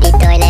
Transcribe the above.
the toilet.